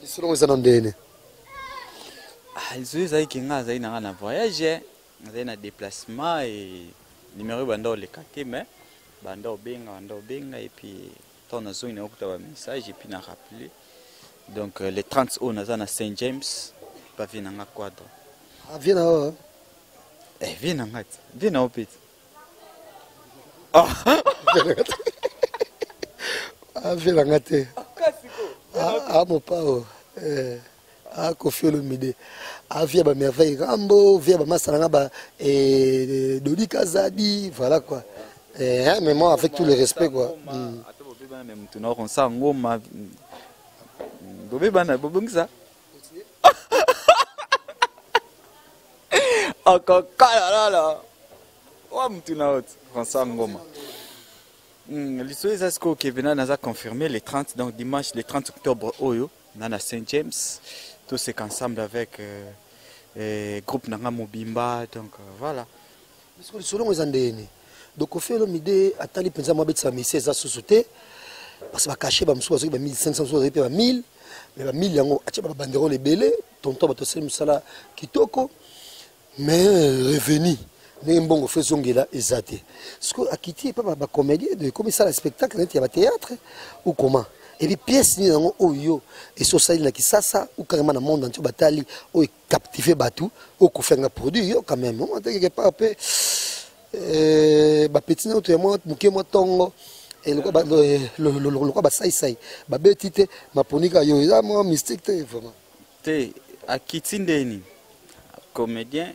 lisolo yango eza na ndene ah, lisolo ezali ke ngai azali na ngai na voyage azali na déplacement e numéro ebanda oleka te mais banda obenga banda obenga epuis ntango nazongi na okuta bamessage epuis na rappele donc euh, le 30 oyo naza na saint james bavie na nga quadre avie na yo vie na nga te vie na yo mpe te ah. avela nga te amopao akofi olomide avia bamerveille rambo via bamasala nga ba eh, dodi kazadi voilà quoi eh, hein, mais moi avec tous les respects quoi hmm. moto na okonsa ngoma bobebana bobongisa okokala lala oa mutu na oti françois ngoma hmm, liso eza sikoyo keve nani aza confirmé le 30 donc dimanche le 30 octobre oyo na na saint james toseka ensemble avec euh, euh, groupe na nga mobimba donc euh, voilà Biso lisolo ngo eza ndeyene. Donc Koffi Olomide atali penza mwa betisa misi eza susu te. Parce que ba cachet ba mususu azoki ba 1500 mususu azoki pe ba 1000 mais ba 1000 yango atie ba banderole ebele tonton bato asali mosala kitoko mais revenu ndenge mbongo fo ezongela eza te sikoyo akiti epa bacomédien de ekomi sala spectacle neti ya batéâtre ou comment epi pièce nini yango oyo esosaleli na kisasa ou carrément na monde entier batali oyo captiver bato okofia na produit yo quand même omona te quelque part mpe euh, bapeti na oto ya mwa moke mwa ntongo eh, lokola basaisai babeti te maponi kaka yo eza mwa mystique te vraiment te akiti ndeni comédien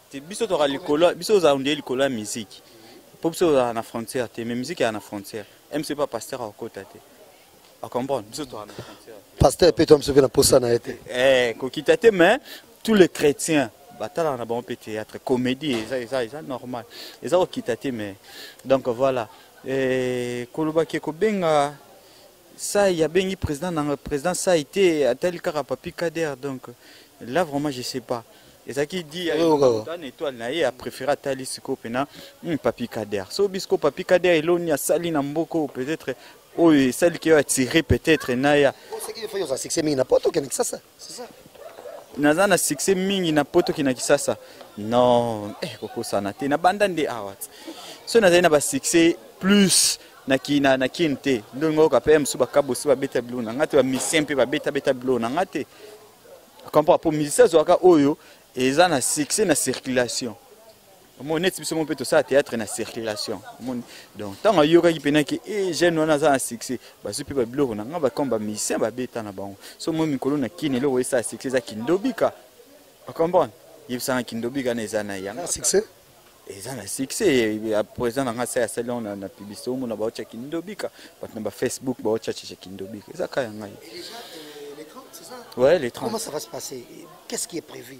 te biso toka likolo biso oza ondie likolo ya miziki mpo biso ozala na frontière te mais miziki aya na frontière mc pa pasteur akokota te acomprendre biso toka na frontière pasteur mpe to biso mpe na posa na ye te eh, kokita te mais tous les chrétiens batalaka na bango mpe théâtre comédie eza eza eza normal eza kokita te mais donc voilà eh, kolobaki ekobenga Sai abengi président nanga président Sai te atali kaka Papi Kader donc là vraiment je sais pas ezalaki di ya na étoile na ye apréféré atali sikoyo mpena hmm, Papi Kader so obi sikoyo Papi Kader eloni asali na mboka oyo peut-être oyo esaliki yo atire peut-être na ya succès mingi na poto okende kisasa naza na succès mingi na poto kina kisasa non eh, kokosana te nabanda nde awa so nazali na basuccès plus na kina na kin te ndongo oyoka mpe mosusu bakabosi babeta bilo na ngai te bamisien mpe babetabeta bilo na ngai te comprend mpo musicien azwaka oyo eza na succès na circulation omoni neti biso moko mpe tosala théâtre na circulation omoni donc ntango ayokaki mpena ke e jeune wana aza na succès bazwi mpe babiloko na ngai bakoma bamusicien babeta na bango so moi mikolo na kini eloko esala succès eza kindobika ocomprendre yebisanga kindobika na eza na yango succès eza na succès président na ngai asali asali yango na publicité omona baotya kindobika bato na bafacebook baotya cheche kindobika eza ka ya ngai Ouais, les 30. Comment ça va se passer Qu'est-ce qui est prévu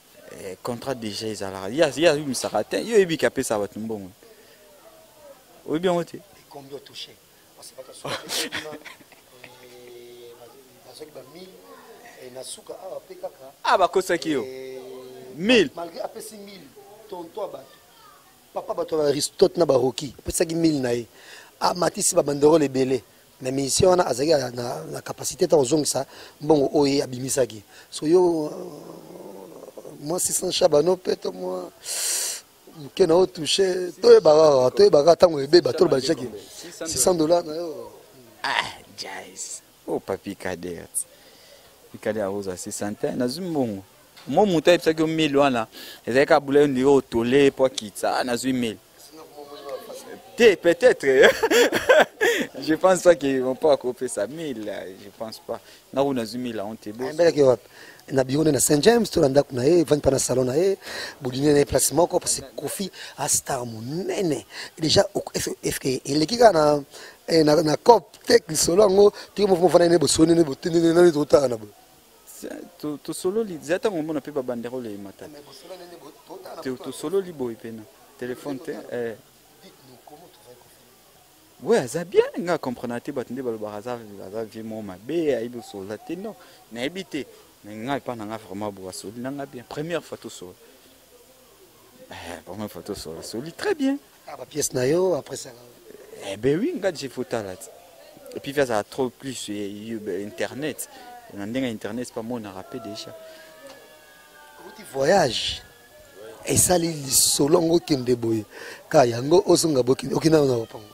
Eh, contrat déjà ezalaka ye abimisaka te yo oyebi ke apesa bato mbongo oyebi yango te combien touché parce que bato bazwaki ba 1000 eh, na suka awa mpe kaka ah bakosaki yo 1000 eh, malgré apesi 1000 tonto ya bato papa bato ya aristote na baroki apesaki 1000 na ye amatisi ah, babanderole ebele mais musicien wana azalaki na, na, na capacité ta kozongisa mbongo oyo ye abimisaki so yo euh, mwa 600 shabano mpe to mwa moke na otouche toyebaka kaka toyebaka ntango ebeba toloba lijaki 600 dollar na yo ah jais o oh, papi kadert pikade akozwa 600 te nazwi mbongo mo moto ayebisaki yo 1000 wana ezalaki abula yo ndiri otole mpo akitisa ah, nazwi 1000 T'es peut-être. je pense pas qu'ils vont pas couper ça. 1000, je pense pas. Na on a 1000 là, on te bosse. Mbele ke wapi? Na bio na Saint James to landa kuna eh vani pa na salon na eh boudine na place moko parce que Kofi a star monene. Déjà FK eleki ka na eh, na na cop tek solo ngo to mo mo vana ne bosoni ne botini ne ne to ta na bo. tosololi deja ntango omona mpe babanderole emata tosololi boye mpena telefone te eh. we aza bien nga comprendre te bato nde balobaka aza vie mo mabe ayebi osola te non nayebi te mais ngai epai na ngai vraiment boye asoli na ngai bien première fois tosola eh, première fois tosola asoli très bien ah, ba pièce na yo après ça eh ben oui nga j'ai faut tala et puis ça trop plus eh, ben, internet na ndenge internet pas mon rappel déjà outi voyage esali lisolo yango okende boye ka yango ozonga bokende okenda na lopango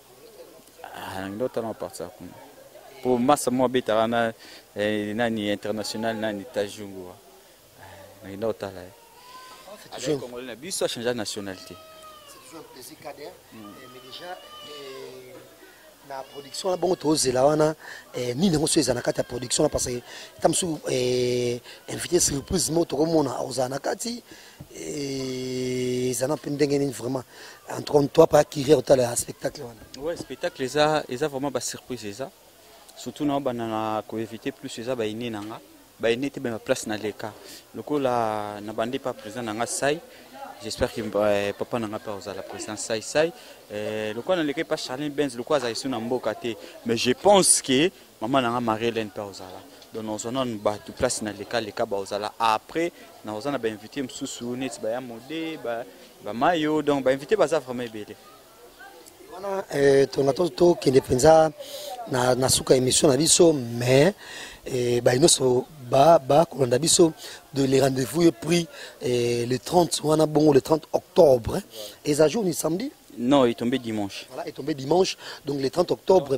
Ah, nando tala mapartisa kuna mpo masa moko abetaka na eh, nani international nani tajungu nakenda kotala ye Azali Congolais na biso achangea nationalité C'est toujours un plaisir, Kader. Eh, Mais déjà, eh, na production wana bongo tozela wana eh, nini yango so eza na kati ya production wana parce que ta mosusu eh, invité surprise moko tokomona akozala na kati ezana mpe ndenge nini vraiment en tout cas toi pas kirir otala ya spectacle wana ouais spectacle eza eza vraiment ba surprise eza surtout na bana na ko éviter plus eza ba aîné na nga ba aîné te ba place na leka lokola na bande pas présent na nga sai j'espère que euh, papa na nga mpe ozala président sai sai euh, lokola na leka epa charlin benz lokola azali so na mboka te mais je pense que Maman nanga Marie Hélène pe ozala. Donc na ozana ba tu place na leka leka ba ozala après na ozana ba invité msusu net ba ya mode ba ba mayo donc ba invité baza vraiment ebele. Wana euh to na to to kende penza na na suka émission na biso mais euh ba inoso ba ba kolanda biso de les rendez-vous est pris euh, le 30 wana bongo le 30 octobre et ça jour ni samedi Non, il est tombé dimanche. Voilà, est tombé dimanche, donc le 30 octobre.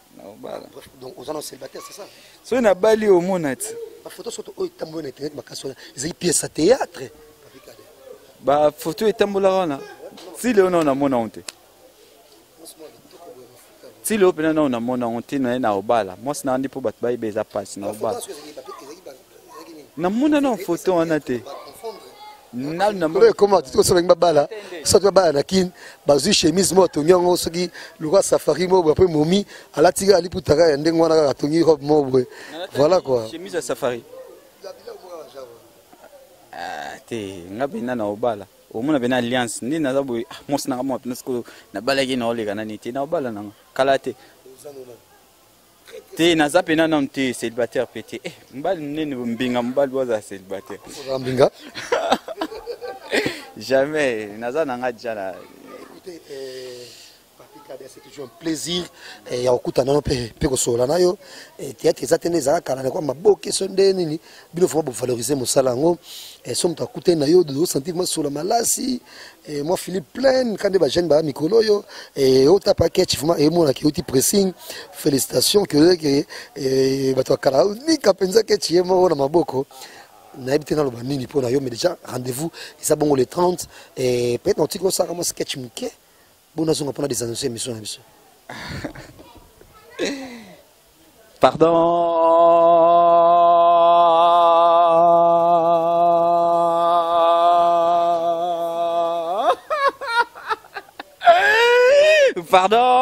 naobala Bref, donc oza na célibataire c'est ça soki nabali omona ti bafoto soto oyo etamboli na internet makasi wana ezali pièce ya théâtre bafoto etambolaka wana ti leo nao namona yango te ti leo mpena nao namona yango te naye naobala mwasi na yandi mpo bato bayeba eza mpasi naobala namona na foto wana te ekoma tosolangi babala soki babala na kin bazwi chemise moko atongi yango soki lokola safari moko boye apres momi alati kaka liputa kaka ya ndenge wana kaka atongi robe moko boye voilà quoi chemise ya safari ah, te nga mpenza na obala omona mpenza alliance nde naza boye ah, mwasi nanga mwa mpenza sikoyo nabalaki na oleka nani te na obala nanga kala te te naza pena nanu te célibataire pe te eh, mobali monene mbinga mobali oyo azala célibataire mbinga jamais naza na nga deja na eh, kabia c'est toujours un plaisir eh, ya kokutana yo mpe mpe kosolola na yo eh, théâtre eza te nde ezalaka kala nakwa maboke so nde nini bino vraiment bovalorize mosala yango eh, so moto akutani na yo osentir mwa sola malasi eh, mwa philippe plaine ka nde bajeune baya mikolo oyo eh, otapa ketch vraiment emonaka euti pressing félicitation keleke bato ya kala nika mpenza ketch ye moko na maboko nayebi te naloba nini mpo na yo mais déjà rendez-vous eza bongo le 30 peut-être naotiki osaka mwa sketch moke Bon nazonga pona des annonces émission na biso. Pardon. Pardon.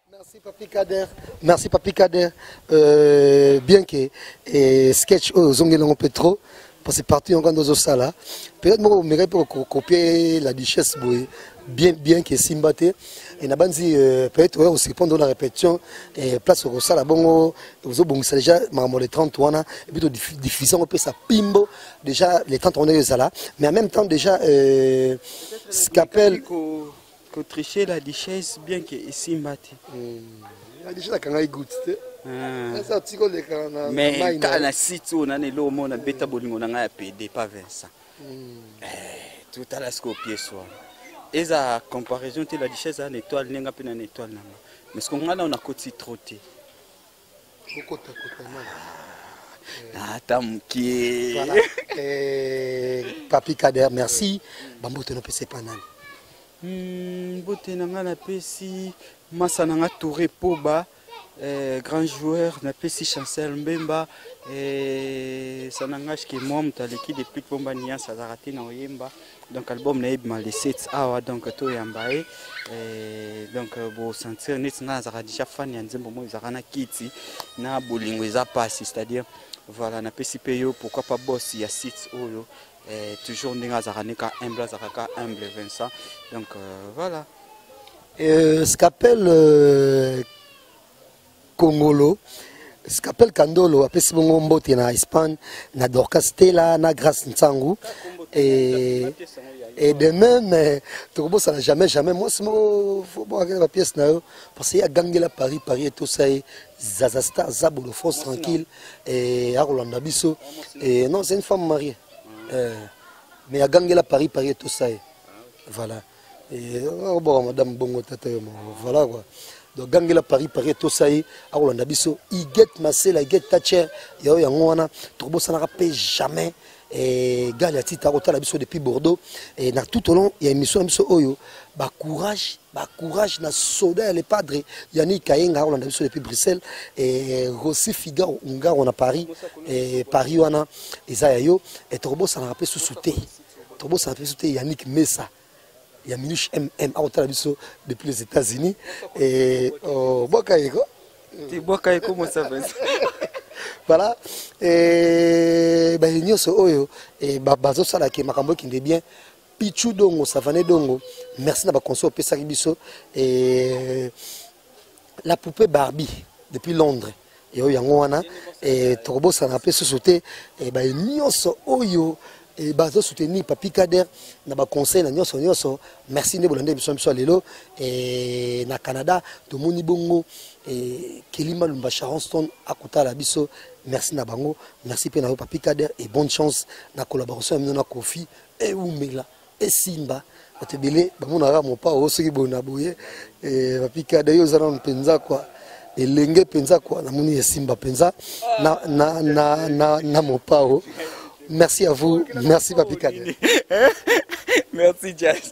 Merci Papi Kader, merci Papi Kader. Euh, bien que eh, sketch oyo ozongi nango mpe trop parce que partout yango ndo ozosala peut-être moko omekaki mpe kokopier la duchesse boye bien bien que esimba te e nabanzi euh, peut-être oya kosepondre na répétition eh, place okosala bongo ozobongisa déjà makambo le 30 wana epuis todiffusion kopesa pimbo déjà le 30 wana ezala mais en même temps déjà euh, scapel Ko tricher la duchesse bien que esimba te. Hmm. La duchesse akangaki goût te. Hmm. Eza tiko leka na Mais kala na site oyo nani elo omona beta bolingo na ngai ya PD pas Vincent. Hmm. Eh, tout à la scope soir. Eza comparaison te la duchesse a une étoile nenga pe na étoile na ngai. Mais ce qu'on a là on a coté trop te. ata mokie eh, papi kader merci bambote nopesa epa nani hmm, mbote na ngai napesi masa na ngai toure poba eh, grand joueur napesi chancel mbemba eh, sanangashke mwa moto aleki depuis pomba nias azalaka te na oyemba donc album na ye ebima le 7 awa donc toyamba ye eh, donc euh, bosentir neti ngai nazalaka déjà fan ya nzembo moko ezalaka na kiti na bolingo eza mpasi c'est-à-dire voilà napesi mpe yo pourquoi pas boss ya site oyo eh, toujours ndenge azalaka ne ka humble azalaka ka humble vincent donc euh, voilà euh, scapel euh, kongolo scapel kandolo apesi bongo mbote na espagne na dorcas stela na grace nsangu et, et de même eh, tokobosana jamais jamais mwasi moko bokakela bapièce na yo parce que ye agangela paris paris etosa ye zaza star zabolo france tranquille eh, akolanda biso eh, non c'est une femme mariée eh, mais agangela paris paris etosa ye voilà oboka madame bongo tata yo moko voilà quoi donc gangela paris paris etosa ye akolanda biso iget masela iget tacher yayo yango wana tokobosanaka mpe jamais eh, gal ya tita akotala biso depuis bordeaux eh, na tout au long ya émission na biso oyo bacourage bacourage na soda ya lepadre yani kayenga akolanda biso depuis bruxelles eh, rosi figaro ngaro na paris eh, paris wana eza ya yo eh, tokobosanaka mpe susu te tobosana mpe biso te yannick mesa ya minus mm akotala biso depuis les états-unis eh, oh, bwaka yeko bwaka yeko mosavens voilà eh, baye nyonso oyo eh, bazosala ke makambo ekende bien pichu dongo savane dongo merci na baconseil opesaki biso la poupée barbie depuis londres yo yango wana eh, tokobosana mpe susu te eh, baye nyonso oyo eh, bazo soutenir papi kader na baconseil na nyonso nyonso merci nde bolandeli biso na biso ya lelo na canada tomoni bongo kelima lumba charonston akotala biso merci na bango merci mpe na yo papi kader et bonne chance na collaboration ya mino na kofi eumela esimba bato ebele bamonaka mopao soki boye na boye bapikada eh, yo oza nano mpenza kwa elenge mpenza kwa namoni esimba mpenza na, na, na, na, na mopao merci à vous merci bapikada merci jas